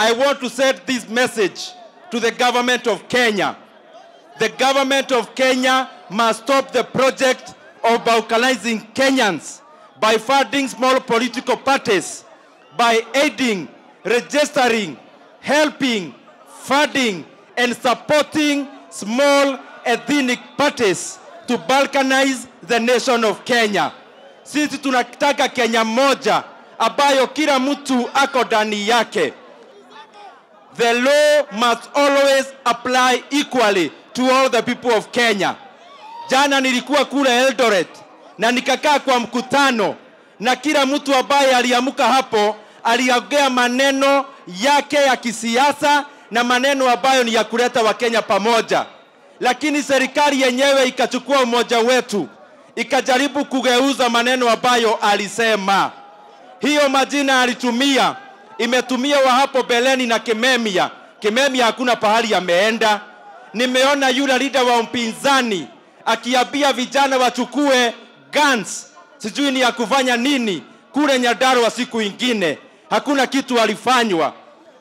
I want to send this message to the government of Kenya. The government of Kenya must stop the project of balkanizing Kenyans by funding small political parties, by aiding, registering, helping, funding, and supporting small ethnic parties to balkanize the nation of Kenya. Sisi tunataka Kenya moja ambayo kila mtu ako yake. The law must always apply equally to all the people of Kenya. Jana nilikuwa kule Eldoret na nikakaa kwa mkutano na kila mtu ambaye aliamka hapo aliongea maneno yake ya kisiasa na maneno ambayo ni ya kuleta Wakenya pamoja, lakini serikali yenyewe ikachukua umoja wetu ikajaribu kugeuza maneno ambayo alisema. Hiyo majina alitumia imetumiwa hapo Beleni na Kimemia. Kimemia hakuna pahali yameenda. Nimeona yule leader wa mpinzani akiambia vijana wachukue guns, sijui ni ya kufanya nini kule Nyandarua siku ingine. Hakuna kitu alifanywa.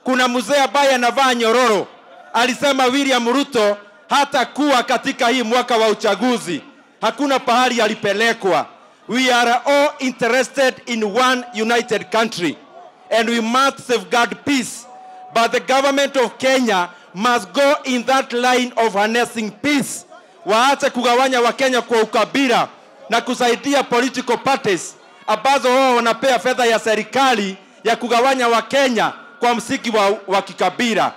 Kuna mzee ambaye anavaa nyororo alisema William Ruto hata kuwa katika hii mwaka wa uchaguzi. Hakuna pahali alipelekwa. We are all interested in one united country and we must safeguard peace. But the government of Kenya must go in that line of harnessing peace. Waache kugawanya wa kenya kwa ukabila na kusaidia political parties ambazo wao wanapea fedha ya serikali ya kugawanya wa kenya kwa msingi wa, wa kikabila.